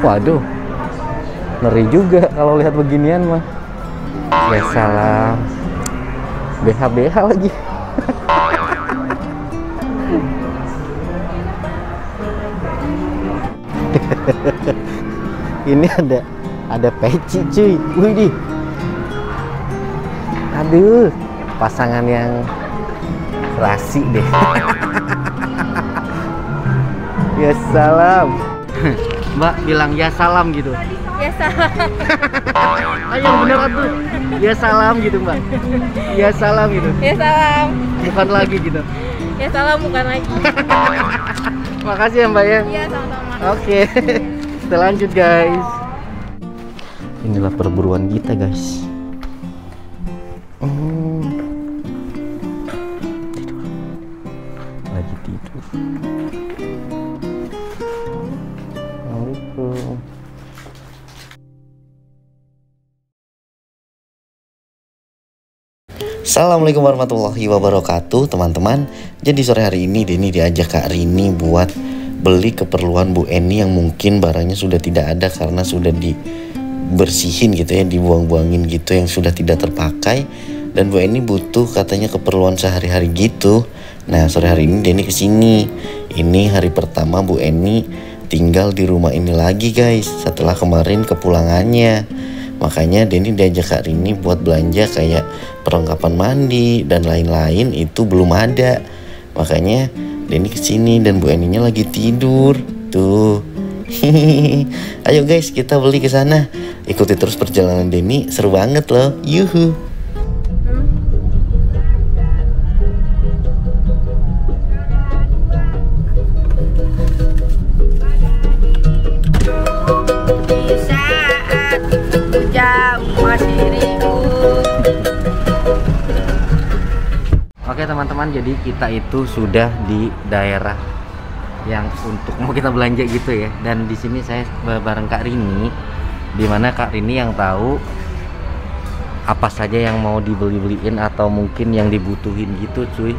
Waduh, ngeri juga kalau lihat beginian mah. Ya salam. BH BH lagi. Ini ada ada peci cuy. Wih. Aduh, pasangan yang serasi deh. ya salam. Mbak bilang ya salam gitu. Ya salam. Ayo bener tuh. Ya salam gitu mbak. Ya salam gitu. Ya salam. Bukan lagi gitu. Ya salam bukan lagi. Makasih ya mbak ya. Iya sama-sama. Oke. Kita lanjut guys. Inilah perburuan kita guys. Hmm. Assalamualaikum warahmatullahi wabarakatuh teman-teman. Jadi sore hari ini Denny diajak Kak Rini buat beli keperluan Bu Eni yang mungkin barangnya sudah tidak ada karena sudah dibersihin gitu ya Dibuang-buangin gitu yang sudah tidak terpakai. Dan Bu Eni butuh katanya keperluan sehari-hari gitu. Nah sore hari ini Denny ke sini. Ini hari pertama Bu Eni tinggal di rumah ini lagi guys Setelah kemarin kepulangannya Makanya Denny diajak Kak Rini buat belanja kayak perlengkapan mandi dan lain-lain itu belum ada. Makanya Denny ke sini dan Bu Eninya lagi tidur. Tuh. Ayo guys kita beli ke sana. Ikuti terus perjalanan Denny seru banget loh. Yuhu. Teman-teman, jadi kita itu sudah di daerah yang untuk mau kita belanja gitu ya. Dan di sini saya bareng Kak Rini, di mana Kak Rini yang tahu apa saja yang mau dibeli-beliin atau mungkin yang dibutuhin gitu cuy.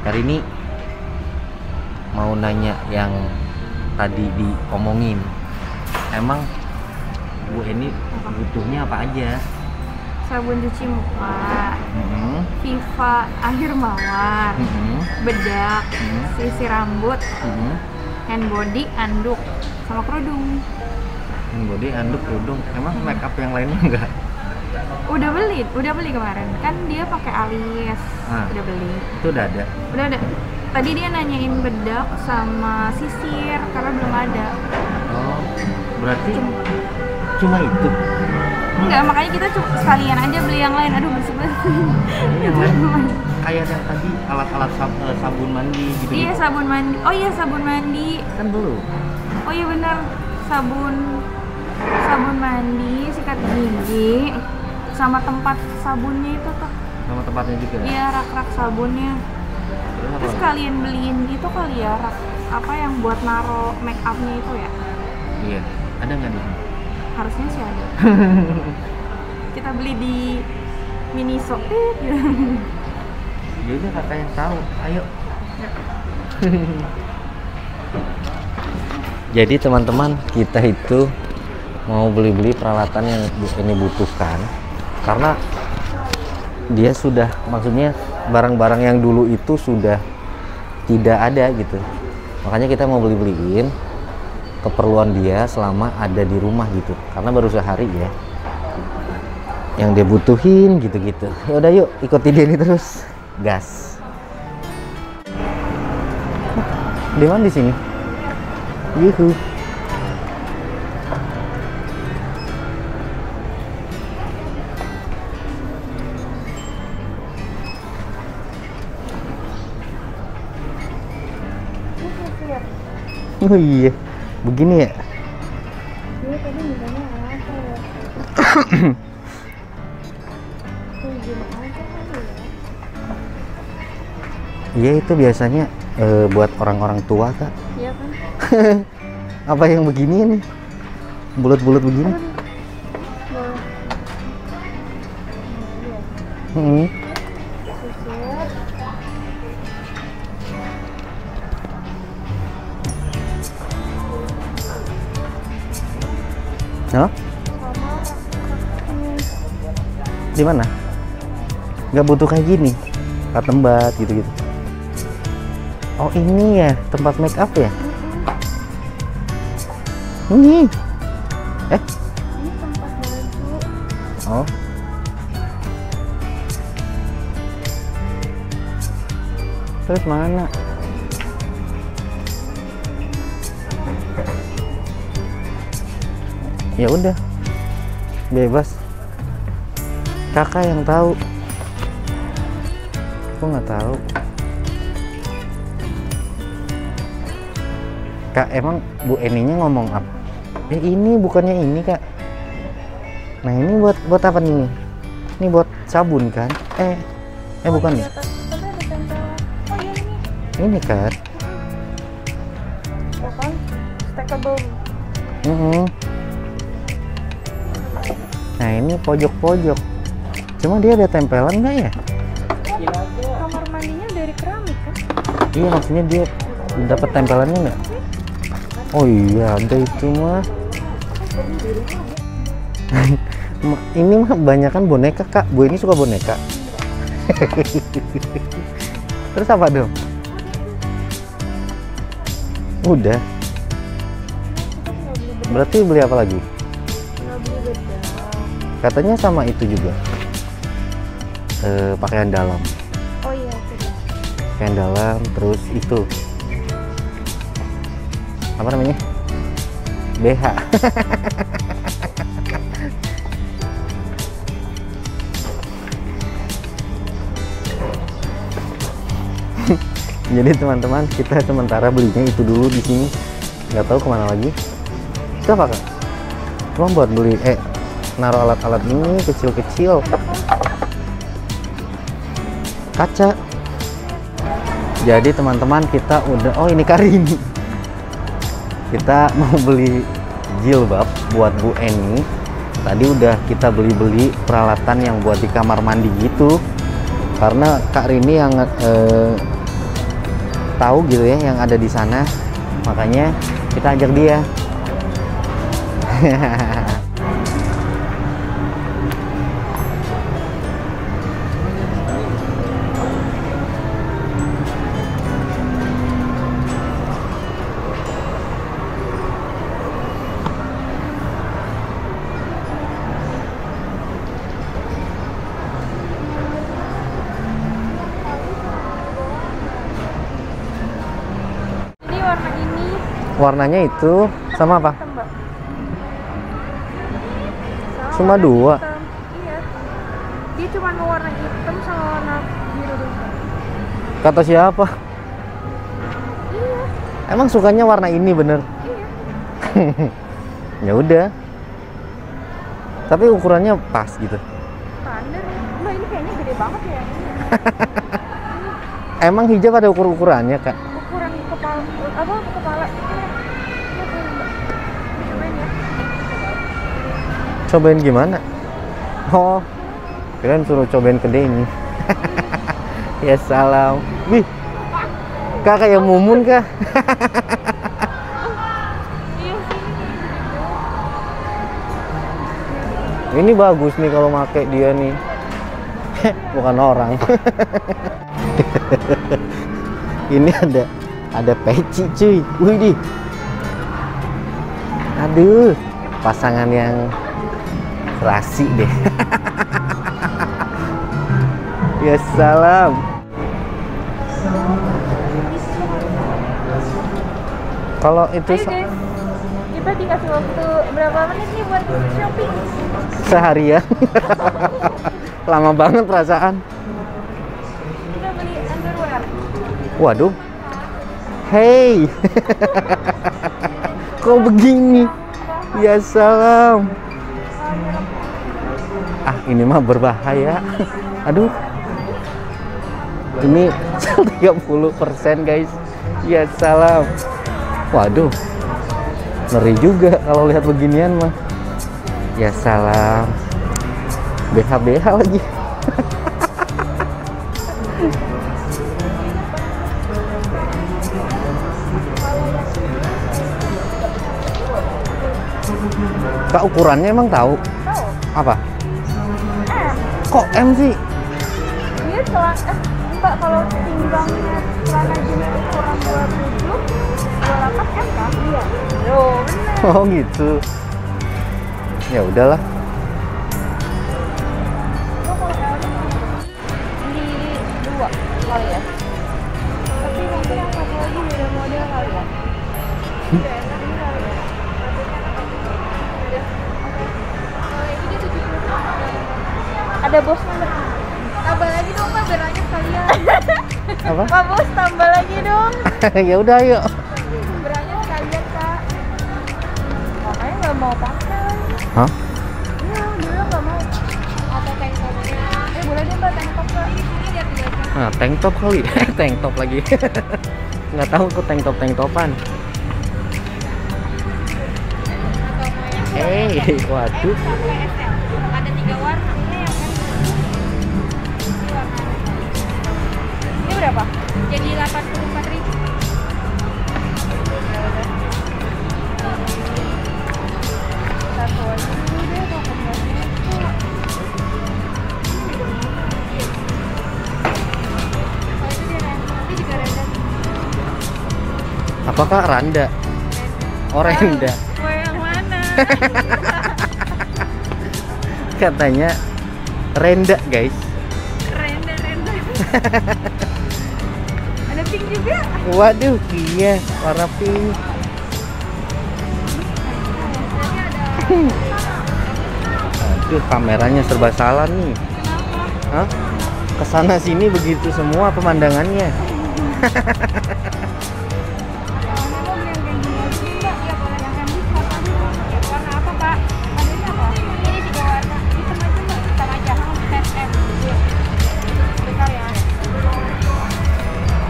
Kak Rini mau nanya yang tadi diomongin. Emang Bu Eni butuhnya apa aja? Sabun cuci muka, Hmm, Viva akhir mawar, hmm, bedak, Hmm. sisir rambut, hmm. hand body, anduk, sama kerudung. Hand body, anduk, kerudung. Emang make up yang lainnya enggak? Udah beli, udah beli kemarin. Kan dia pakai alis. Ah. Udah beli. Itu udah ada. Udah ada. Tadi dia nanyain bedak sama sisir karena belum ada. Oh, berarti cuma itu. Enggak, makanya kita cuma sekalian aja beli yang lain. Aduh, bersih banget. Yang lain kayak yang tadi alat-alat sab- eh, sabun mandi gitu. Iya, sabun mandi. Oh iya, sabun mandi. Kan belum. Oh iya benar. Sabun sabun mandi, sikat gigi sama tempat sabunnya itu tuh. Sama tempatnya juga. Iya, rak-rak sabunnya. Terus? Terus kalian beliin itu kali ya, rak apa yang buat naro make upnya itu ya? Iya. Ada nggak di sini? Harusnya sih ada. Kita beli di. Tit, gitu. Ya udah kakak yang tahu. Ayo. Jadi teman-teman kita itu mau beli-beli peralatan yang ini butuhkan karena dia sudah maksudnya barang-barang yang dulu itu sudah tidak ada gitu. Makanya kita mau beli-beliin keperluan dia selama ada di rumah gitu. Karena baru sehari ya. Yang dia butuhin gitu-gitu. Ya udah yuk ikuti dia ini terus. Gas. Di mana di sini? Yuhu. Oh iya, begini ya. Apa ya? Ya? Iya itu biasanya eh, buat orang-orang tua kak. Iya kan? Apa yang begini nih? Bulat-bulat begini? Boleh. Rak-raknya. Di mana? Nggak butuh kayak gini. Kat tempat gitu-gitu. Oh ini ya tempat make up ya? Ini. Eh? Tempat. Oh. Terus mana? Ya udah. Bebas. Kakak yang tahu. Aku nggak tahu. Kak, emang Bu Eninya ngomong apa? Eh ini bukannya ini kak. Nah ini buat buat apa nih? Ini buat sabun kan? Eh, eh bukan. Oh iya ini. Kan? Ya kan? Stackable. Mm-mm. Nah ini pojok-pojok. Cuma dia ada tempelan nggak ya? Kamar mandinya dari keramik kan? Iya maksudnya dia dapat tempelannya nggak? Oh iya ada itu mah. Ma- ini mah banyak kan boneka kak. Bu ini suka boneka. Terus apa dong? Udah. Berarti beli apa lagi? Katanya sama itu juga. Eh, pakaian dalam. Oh iya. Pakaian dalam terus itu. Apa namanya? BH. Jadi teman-teman kita sementara belinya itu dulu di sini. Nggak tahu ke mana lagi. Itu apa kak? Cuma buat beli eh naruh alat-alat ini kecil-kecil. Kaca. Jadi teman-teman kita udah oh ini Karini. Kita mau beli jilbab buat Bu Eni. Tadi udah kita beli-beli peralatan yang buat di kamar mandi gitu. Karena Kak Rini yang eh, tahu gitu ya yang ada di sana. Makanya kita ajak dia. Warnanya itu sama apa? Cuma dua. Iya. Dia cuma mau warna hitam sama warna biru. Kata siapa? Iya, Emang sukanya warna ini bener? iya. ya udah. Tapi ukurannya pas gitu. Standar ya. Mbak ini kayaknya gede banget ya. Emang hijab ada ukur-ukurannya kak? Ukuran kepala apa kepala? Iya, tuh, Mbak. Cobain ya. Cobain gimana? Oh, kirain suruh cobain ke Denny. ya salam. Wih, kakak yang mumun kah? Ini bagus nih kalau make dia nih. Bukan orang. Ini ada ada peci cuy. Wih di. Aduh, pasangan yang serasi deh. ya salam. Kalau itu Ayo guys. Kita dikasih waktu berapa menit nih buat shopping? seharian. Lama banget perasaan. Kita beli underwear. Waduh. Hey. Kok begini? Ya salam. Ah, ini mah berbahaya. Aduh. Ini 30% guys. Ya salam. Waduh. Ngeri juga kalau lihat beginian mah. Ya salam. BH-BH lagi. Kak ukurannya emang tahu? Kok M sih? Dia celana eh Mbak kalau pinggangnya celana jeans ukuran 27 28 M kan? Iya. Yo, bener. Oh gitu. Ya udahlah. Kali ya. Tapi nanti yang satu lagi beda model kali ya. Ada bos nomor. Tambah lagi dong Mbak biar aja sekalian. Apa? Pak bos tambah lagi dong. ya udah ayo. Beranya sekalian kak. Makanya nggak mau pakai. Hah? Iya, dia nggak mau. Atau tank topnya. Eh boleh deh mbak tank top kak. Ini sini lihat lihat. Nah, tank top kali. tank top lagi. Nggak tahu kok tank top tank topan. Yang Hei, waduh. Jadi 84 ribu. Satu aja dulu deh. Oh Renda. Apakah Randa? Oh, Renda. Mau yang mana? Katanya Renda, guys. Renda, Renda. Pink juga. Waduh, iya, warna pink. Aduh, kameranya serba salah nih. Hah? Ke sana sini begitu semua pemandangannya.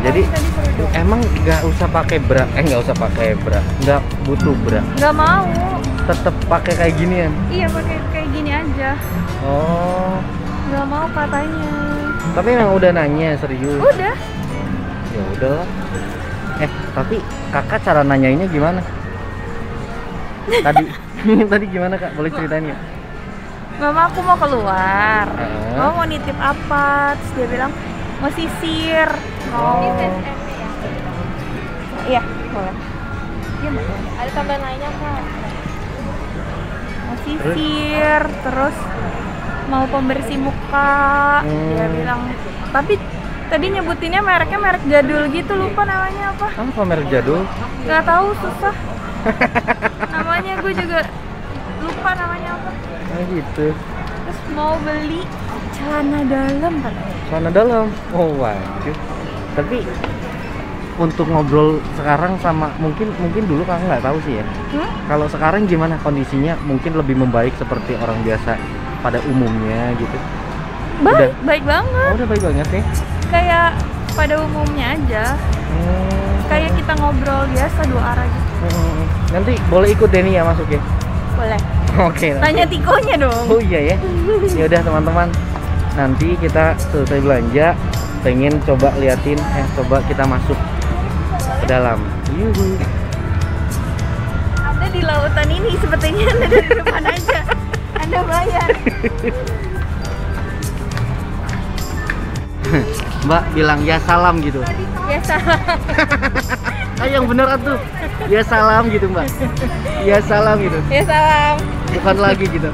Jadi emang nggak usah pakai bra, eh nggak usah pakai bra, nggak butuh bra, Nggak mau. tetap pakai kayak ginian. Iya pakai kayak gini aja. Oh, Nggak mau katanya. tapi emang udah nanya serius. Udah. Ya udahlah. Eh, tapi kakak cara nanyainnya gimana? Tadi, tadi gimana kak? Boleh ceritain ya? Mama aku mau keluar. Heeh. Mama mau nitip apa? Terus dia bilang mau sisir. Oh. Ini tes M ya. Iya, boleh. Iya. Ada tambahan lainnya, Kak. Mau sisir, terus mau pembersih muka. Dia Hmm. bilang, tapi tadi nyebutinnya mereknya merek jadul gitu, lupa namanya apa. Apa merek jadul? Gak tahu, susah. namanya gue juga lupa namanya apa. Nah gitu. Terus mau beli celana dalam katanya. Sana dalam. Oh waduh. Tapi untuk ngobrol sekarang sama mungkin mungkin dulu kakak nggak tahu sih ya. Hmm? Kalau sekarang gimana kondisinya? Mungkin lebih membaik seperti orang biasa pada umumnya gitu. Baik, baik banget. Oh, udah baik banget ya. Kayak pada umumnya aja. Hmm. Kayak kita ngobrol biasa dua arah gitu. Hmm. Nanti boleh ikut Denny ya masuk ya. Boleh. Oke. nanti. Tanya Tikonya dong. Oh iya ya. Ya udah teman-teman. Nanti kita selesai belanja, pengen coba liatin, eh coba kita masuk ke dalam. Yuhu. Anda di lautan ini sepertinya Anda dari depan aja. Anda bayar. Mbak bilang ya salam gitu. Ya salah. Ah yang bener tuh. Ya salam gitu Mbak. Ya salam gitu. Ya salam. Bukan lagi gitu.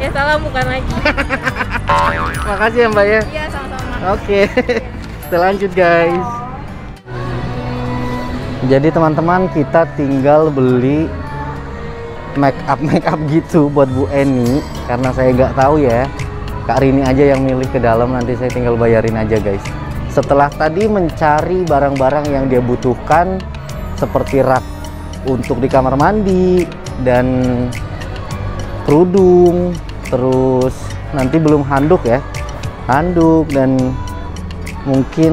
Ya salam bukan lagi. Makasih ya Mbak ya. Iya sama-sama. Oke. Kita lanjut guys. Jadi teman-teman kita tinggal beli make up make up gitu buat Bu Eni karena saya nggak tahu ya. Kak Rini aja yang milih ke dalam nanti saya tinggal bayarin aja guys. Setelah tadi mencari barang-barang yang dia butuhkan seperti rak untuk di kamar mandi dan kerudung, terus nanti belum handuk ya. Handuk dan mungkin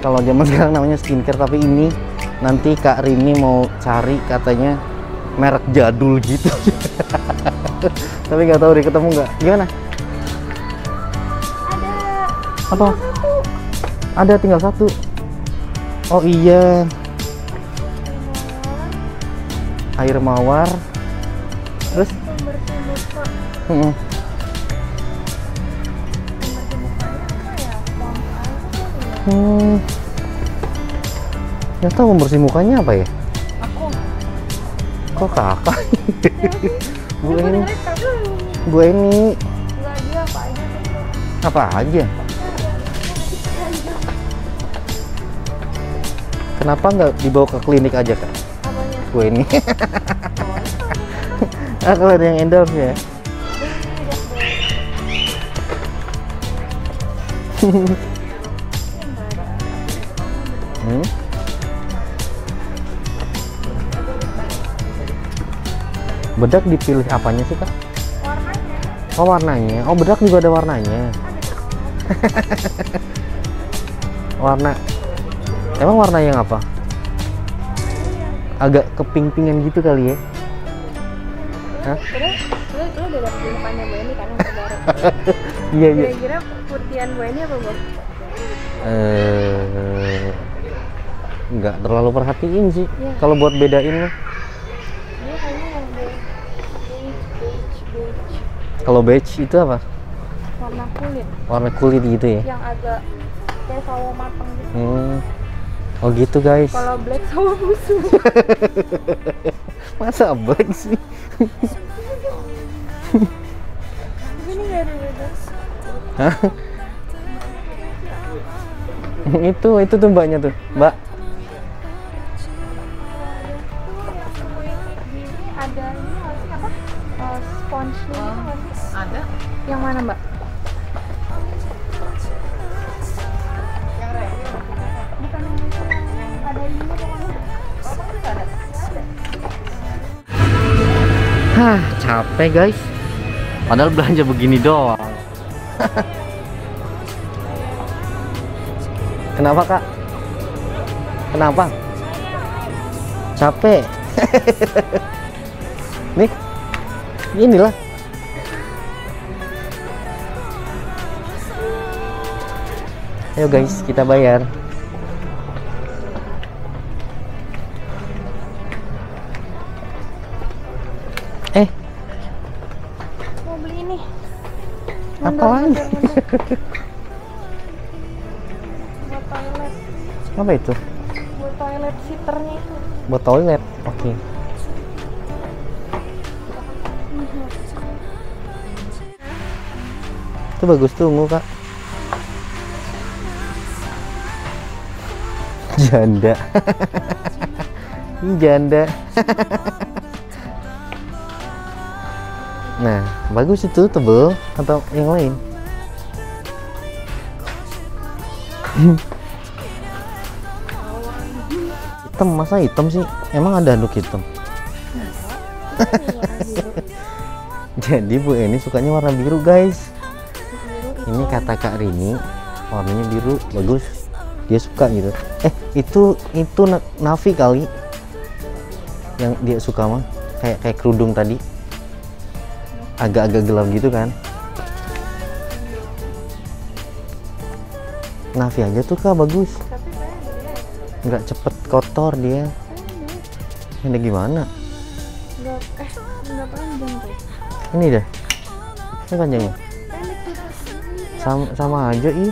kalau zaman sekarang namanya skincare tapi ini nanti Kak Rini mau cari katanya merek jadul gitu. Tapi nggak tahu deh ketemu nggak. Gimana? Ada apa? ada tinggal satu. Oh iya. Air mawar. Terus? pembersih muka Hmm. Nggak tahu pembersih mukanya apa ya? aku Kok kakak? Bu Aku ini, dulu. Bu ini apa aja apa aja? Kenapa nggak dibawa ke klinik aja kak? apanya Bu ini. kalau ada yang endorse ya. Bedak dipilih apanya sih kak? warnanya Oh warnanya. Oh bedak juga ada warnanya. Warna. Emang warna yang apa? Agak keping-pingan gitu kali ya? Hah? terus terus lu udah dapet mukanya Bu Eni kan Iya iya. kira-kira putihan Bu Eni apa Bu? Eh, nggak terlalu perhatiin sih. Iya. Kalau buat bedain mah. dia kayaknya yang beige beige beige beige Kalau beige itu apa? warna kulit Warna kulit gitu ya? yang agak kayak sawo matang gitu Hmm. Oh gitu guys. kalau black sawo busuk Masa black sih? ini nggak ada beda Hah? itu itu tuh mbaknya tuh mbak ada ini apa Eh, sponge-nya itu nggak sih? Ada. yang mana mbak? bukan yang itu yang ada ininya pokoknya Hah, capek guys. Padahal belanja begini doang. Kenapa kak? Kenapa? Capek. Nih, inilah. Ayo guys, kita bayar. Eh, mau beli ini Apa lagi? buat toilet apa itu? buat toilet sitternya itu Buat toilet. Oke. Itu bagus tuh ungu, Kak. Janda. Ih, janda. nah, bagus itu tebel atau yang lain? hitam masa hitam sih emang ada handuk hitam jadi bu ini sukanya warna biru guys ini kata kak Rini warnanya biru bagus. Dia suka gitu. Eh itu itu Na- Navi kali yang dia suka mah. Kayak kayak kerudung tadi. Agak-agak gelap gitu kan. Navi aja tuh kak bagus. Nggak cepet kotor dia. Ini gimana? Eh ini dah ini panjangnya sama sama aja ih.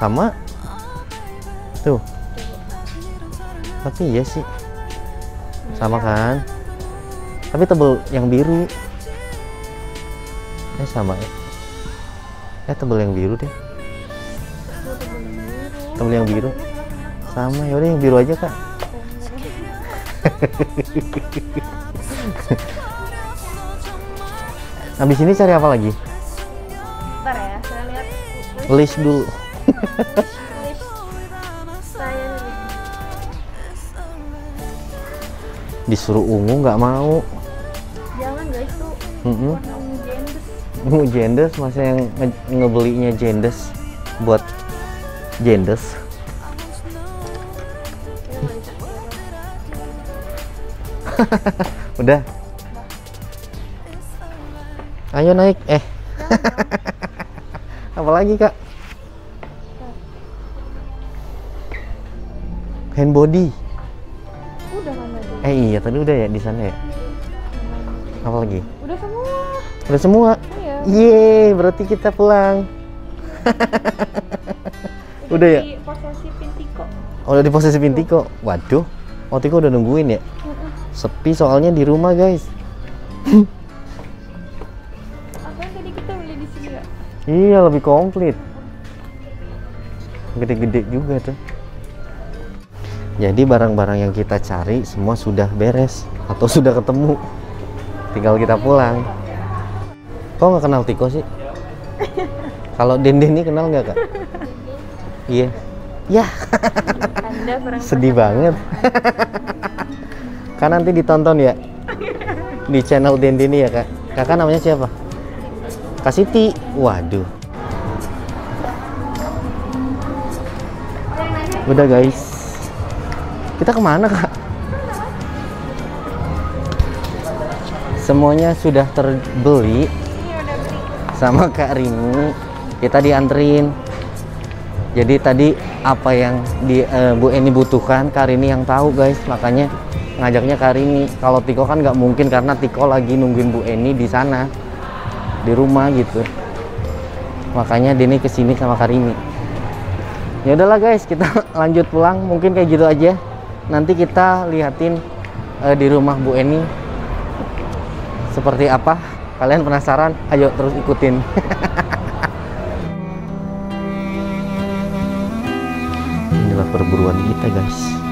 Sama. Tuh. Tapi iya sih. Sama kan? Tapi tebel yang biru. Eh sama ya. Eh tebel yang biru deh. Tebel yang biru. Sama. Yaudah yang biru aja kak. Habis ini cari apa lagi list dulu. Disuruh ungu nggak mau. Jangan guys tuh ungu jendes. ungu jendes masa yang nge- ngebelinya jendes buat jendes. Udah. Ayo naik eh apalagi kak hand body Udah eh iya tadi udah ya di sana ya Apa lagi? Udah semua. Udah semua. Iya. Yeay, berarti kita pulang. Udah ya? Di posisi Pintiko. Oh, udah di posisi Tiko. Waduh. Oh, Tiko udah nungguin ya? Sepi soalnya di rumah, guys. Iya, lebih komplit. Gede-gede juga tuh. Jadi barang-barang yang kita cari semua sudah beres atau sudah ketemu. Tinggal kita pulang. Kok nggak kenal Tiko sih? Kalau Denden ini kenal nggak kak? Iya. Ya, sedih banget. kan nanti ditonton ya di channel Dendeni ya kak. Kakak namanya siapa? Kak Siti. Waduh. Udah guys. Kita ke mana kak? Semuanya sudah terbeli sama Kak Rini. Kita dianterin. Jadi tadi apa yang di eh, Bu Eni butuhkan Kak Rini yang tahu guys. Makanya ngajaknya Kak Rini. Kalau Tiko kan nggak mungkin karena Tiko lagi nungguin Bu Eni di sana di rumah gitu. Makanya Dini ke sini sama Kak Rini. Ya udahlah guys, kita lanjut pulang. Mungkin kayak gitu aja. Nanti kita lihatin eh, di rumah Bu Eni seperti apa. Kalian penasaran? Ayo terus ikutin. Inilah perburuan kita guys.